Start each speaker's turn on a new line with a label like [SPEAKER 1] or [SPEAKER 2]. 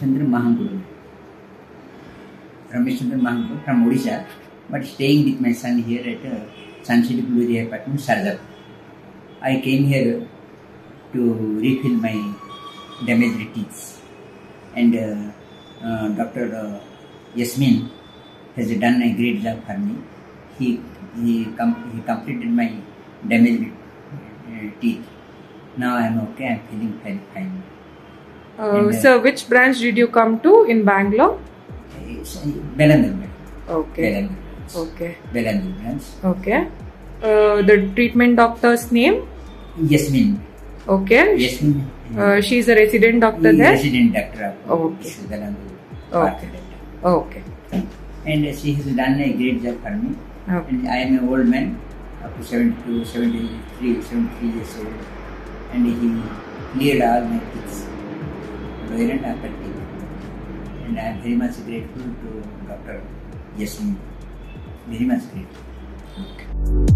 [SPEAKER 1] Chandra Mahankuru. Ramesh Chandra Mahankuru from Odisha, but staying with my son here at uh, Sun City Blue apartment, Sardar. I came here to refill my damaged teeth, and uh, uh, Dr. Uh, Yashwin has done a great job for me. He he, com- he completed my damaged uh, teeth. Now I am okay. I am feeling very fine.
[SPEAKER 2] Uh,
[SPEAKER 1] uh,
[SPEAKER 2] so, which branch did you come to in Bangalore?
[SPEAKER 1] Bellandur.
[SPEAKER 2] Okay.
[SPEAKER 1] Bellandur.
[SPEAKER 2] Okay.
[SPEAKER 1] Bellandur branch.
[SPEAKER 2] Okay. Uh, the treatment doctor's name?
[SPEAKER 1] Yashwin.
[SPEAKER 2] Okay.
[SPEAKER 1] Yashwin.
[SPEAKER 2] Uh, she's a resident doctor there?
[SPEAKER 1] resident doctor of
[SPEAKER 2] Okay.
[SPEAKER 1] Bellandur.
[SPEAKER 2] Okay. Okay.
[SPEAKER 1] And she has done a great job for me.
[SPEAKER 2] Okay.
[SPEAKER 1] And I am an old man, up to 72, 73, 73 years old. And he cleared all my teeth, and upper. And I am very much grateful to Dr. Yashwin. Very much grateful.
[SPEAKER 2] okay.